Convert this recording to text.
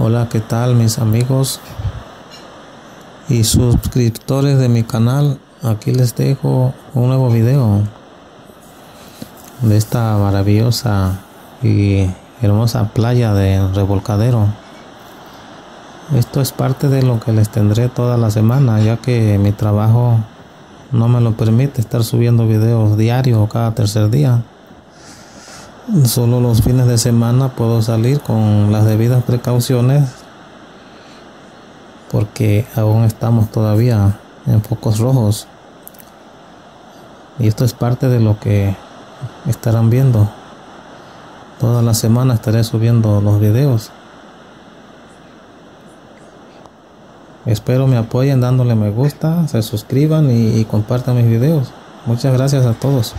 Hola, ¿qué tal mis amigos y suscriptores de mi canal? Aquí les dejo un nuevo video de esta maravillosa y hermosa playa de Revolcadero. Esto es parte de lo que les tendré toda la semana, ya que mi trabajo no me lo permite estar subiendo videos diarios cada tercer día. Solo los fines de semana puedo salir con las debidas precauciones porque aún estamos todavía en focos rojos. Y esto es parte de lo que estarán viendo. Toda la semana estaré subiendo los videos. Espero me apoyen dándole me gusta, se suscriban y, compartan mis videos. Muchas gracias a todos.